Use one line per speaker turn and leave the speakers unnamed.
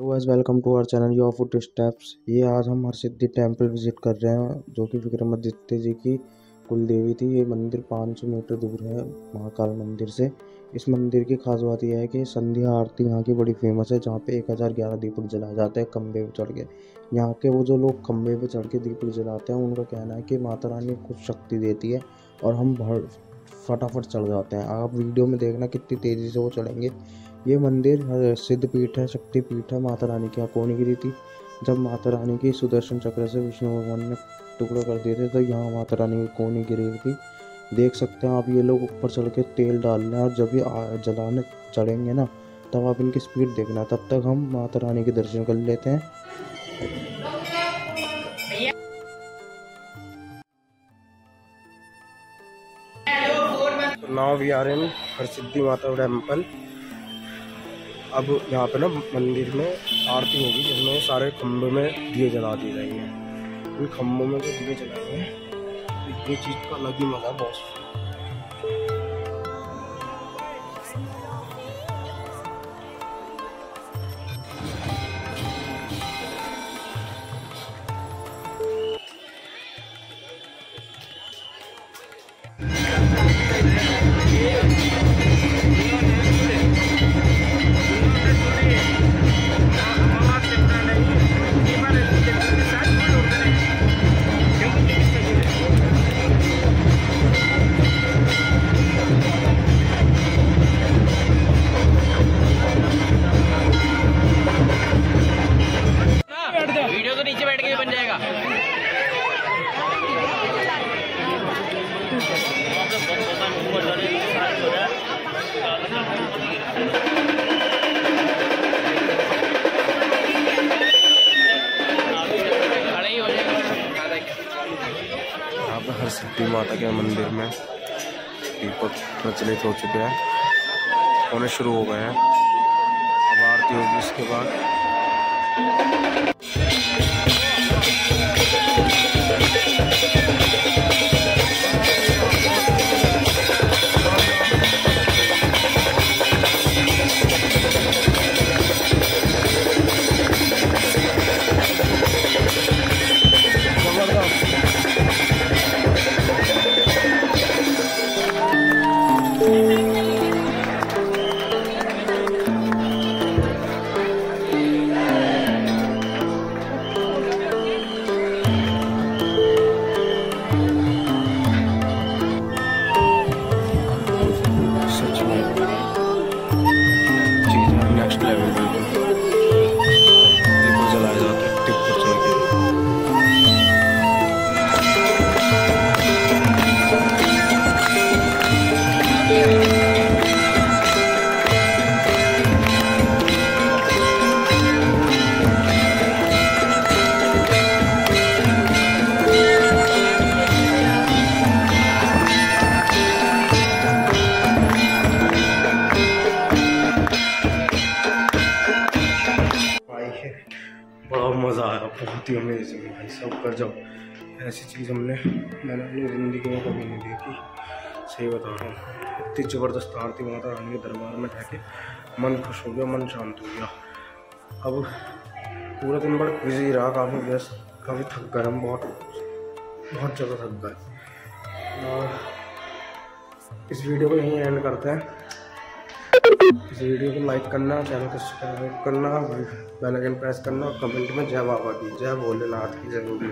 Wise welcome to our channel Your Footsteps ये आज हम हरसिद्धि टेंपल विज़िट कर रहे हैं, जो कि विक्रमादित्य जी की कुल देवी थी। ये मंदिर 500 मीटर दूर है, महाकाल मंदिर से। इस मंदिर की खास बात यह है कि संध्या आरती यहाँ की बड़ी फ़ेमस है, जहाँ पे एक हज़ार ग्यारह दीपक जलाए जाते हैं खंभे पर चढ़ के। यहाँ के वो जो लोग खंभे पर चढ़ के दीपक जलाते हैं, उनका कहना है कि माता रानी कुछ शक्ति देती है और हम भर, फटाफट चढ़ जाते हैं। आप वीडियो में देखना कितनी तेज़ी से वो चढ़ेंगे। ये मंदिर सिद्ध पीठ है शक्ति पीठ है माता रानी की यहाँ गिरी थी। जब माता रानी की सुदर्शन चक्र से विष्णु भगवान ने टुकड़ा कर दिए थे तो यहाँ माता रानी की कोनी गिरी थी। देख सकते हैं आप ये लोग ऊपर चढ़ के तेल डाल रहे हैं और जब ये जलाने चढ़ेंगे ना तब आप इनकी स्पीड देखना। तब तक हम माता रानी के दर्शन कर लेते हैं। Now we are in Harsiddhi Mata temple अब यहाँ पे ना मंदिर में आरती होगी, जिसमें सारे खंभे में दिए जला दिए जाएँगे। खम्भों में जो दिए जलाएँगे ये चीज़ का अलग ही मज़ा बहुत सिद्धि माता के मंदिर में दीपक प्रचलित हो चुके हैं। होने शुरू हो गए हैं। अब आरती होगी इसके बाद। बहुत ही अमेजिंग भाई सब कर जब ऐसी चीज़ हमने, मैंने अपनी ज़िंदगी में कभी नहीं देखी। सही बता रहा हूँ। इतनी ज़बरदस्त आरती माता रानी के दरबार में ठहके मन खुश हो गया, मन शांत हो गया। अब पूरा दिन बड़ा बिज़ी रहा, काफ़ी व्यस्त, काफ़ी थक गए हम बहुत। बहुत ज़्यादा थक गए। और इस वीडियो को यहीं एंड करते हैं। इस वीडियो को लाइक करना, चैनल को सब्सक्राइब करना, बेल आइकन प्रेस करना और कमेंट में जय बाबा की, जय भोलेनाथ की ज़रूरी